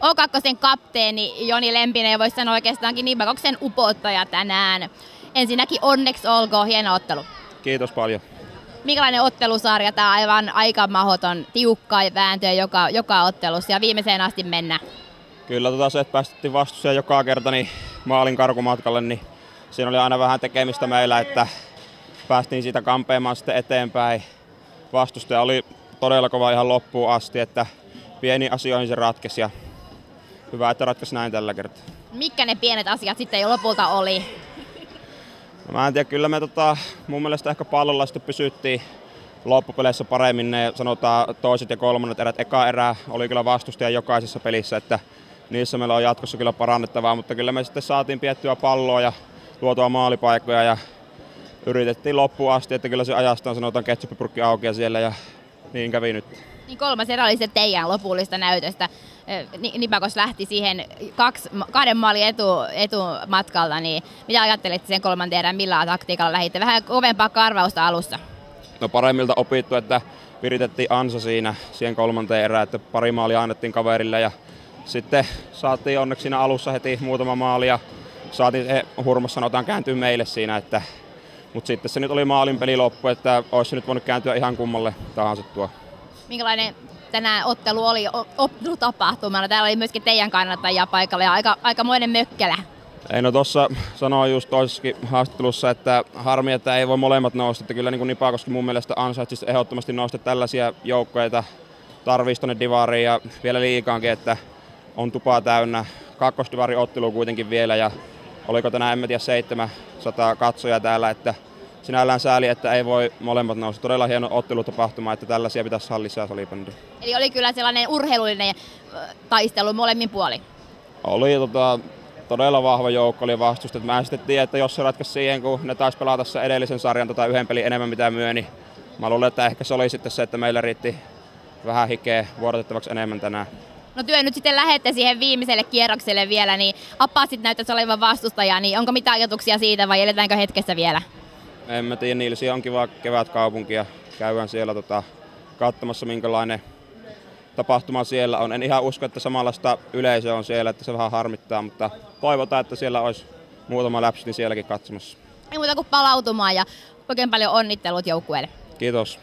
O2 kapteeni Joni Lempinen ja voisi sanoa oikeastaankin Nibakoksen upottaja tänään. Ensinnäkin onneksi olkoon, hieno ottelu. Kiitos paljon. Minkälainen ottelusarja tämä aivan aika mahoton, tiukka vääntöä joka, joka ottelussa ja viimeiseen asti mennä? Kyllä tota se, että päästettiin vastustajia joka kerta niin maalin karkumatkalle, niin siinä oli aina vähän tekemistä meillä, että päästiin siitä kampeamaan sitten eteenpäin. Vastustaja oli todella kova ihan loppuun asti, että pieni asioihin se ratkesi ja hyvä, että ratkesi näin tällä kertaa. Mitkä ne pienet asiat sitten jo lopulta oli? No, mä en tiedä, kyllä me tota, mun mielestä ehkä pallolla sitten pysyttiin loppupeleissä paremmin. Ne sanotaan toiset ja kolmannet erät. Eka erää oli kyllä vastustaja jokaisessa pelissä, että niissä meillä on jatkossa kyllä parannettavaa, mutta kyllä me sitten saatiin piettyä palloa ja luotua maalipaikkoja ja yritettiin loppuun asti, että kyllä se ajastaan sanotaan ketsuppipurkki auki siellä ja niin kävi nyt. Niin kolmas erä oli se teidän lopullista näytöstä. Nipakos lähti siihen kaksi, kahden maalin etu, etumatkalta, niin mitä ajattelitte sen kolmanteen erän, millä taktiikalla lähditte? Vähän kovempaa karvausta alussa. No paremmilta opittu, että viritettiin ansa siinä siihen kolmanteen erään, että pari maalia annettiin kaverille ja sitten saatiin onneksi siinä alussa heti muutama maali ja saatiin se hurmas sanotaan kääntyä meille siinä, että mutta sitten se nyt oli maalin peli loppu, että olisi nyt voinut kääntyä ihan kummalle tahansa tuo. Minkälainen tänään ottelu oli ottelutapahtumana? Täällä oli myöskin teidän kannattajia paikalla ja aika, aikamoinen mökkelä. Ei no tuossa sanoin just toisessakin haastattelussa, että harmi, että ei voi molemmat nousta. Että kyllä niin kuin Nipakoski mun mielestä ansaitsisi ehdottomasti nousta tällaisia joukkoja tarvii tuonne divariin ja vielä liikaankin, että on tupaa täynnä. Kakkosdivarin ottelu kuitenkin vielä ja oliko tänään, en tiedä, 700 katsoja täällä, että sinällään sääli, että ei voi molemmat nousta. Todella hieno ottelutapahtuma, että tällaisia pitäisi saada lisää salibändiä. Eli oli kyllä sellainen urheilullinen taistelu molemmin puoli? Oli tota, todella vahva joukko oli vastusta. Mä en sitten tiedä, että jos se ratkaisi siihen, kun ne taisi pelata se edellisen sarjan tota yhden pelin enemmän mitä myö, niin mä luulen, että ehkä se oli sitten se, että meillä riitti vähän hikeä vuorotettavaksi enemmän tänään. No työ nyt sitten lähette siihen viimeiselle kierrokselle vielä, niin Appaasit näyttäisi olevan vastustaja, niin onko mitään ajatuksia siitä vai eletäänkö hetkessä vielä? En mä tiedä, Niilsi on kiva kevätkaupunki ja käydään siellä tota, katsomassa minkälainen tapahtuma siellä on. En ihan usko, että samanlaista yleisöä on siellä, että se vähän harmittaa, mutta toivotaan, että siellä olisi muutama läpsi niin sielläkin katsomassa. Ei muuta kuin palautumaan ja oikein paljon onnittelut joukkueelle. Kiitos.